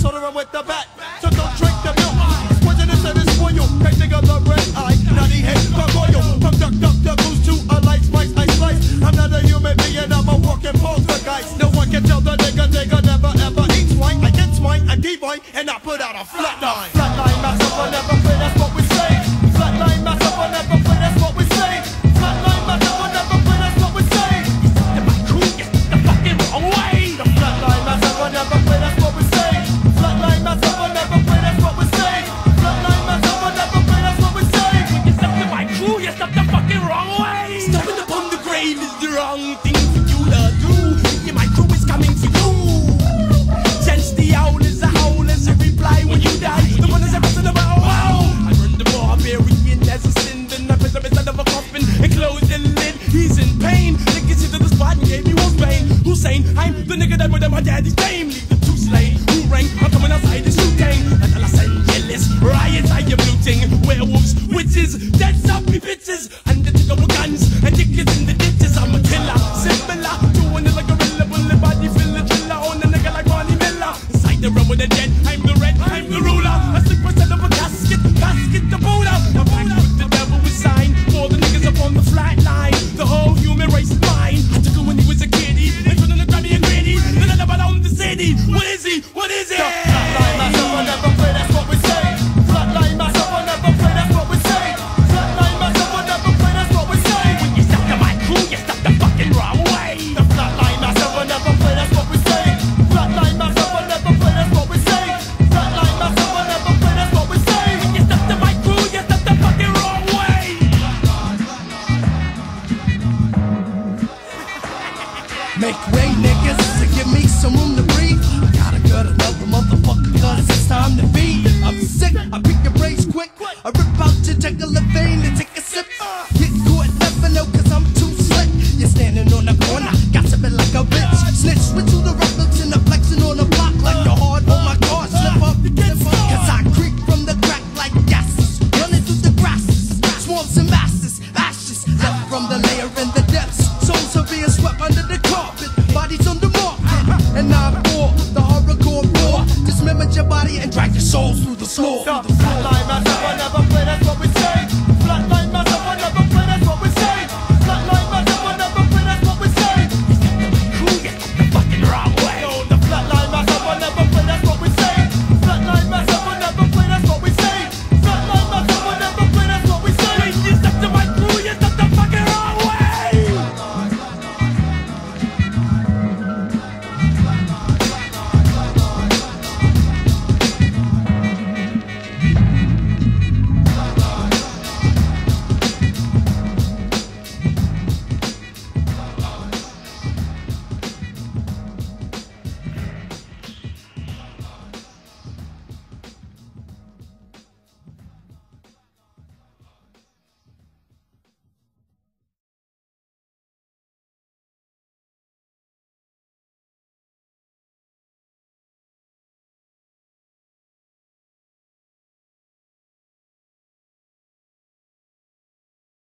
shoulder and with the back. So don't drink the milk. Poisonous and it's for you. Can't the red eye. Naughty hit from royal. From duck duck the goose to a light spice. I slice. I'm not a human being. I'm a walking poltergeist. No one can tell the nigga nigga never ever eats wine. I get swine. I devine, and I put out a flat line. Flat line massive. I never play that Hussein. I'm the nigga that murdered my daddy's family. Make way, nigga. your body and drag your souls through the floor. Through the floor.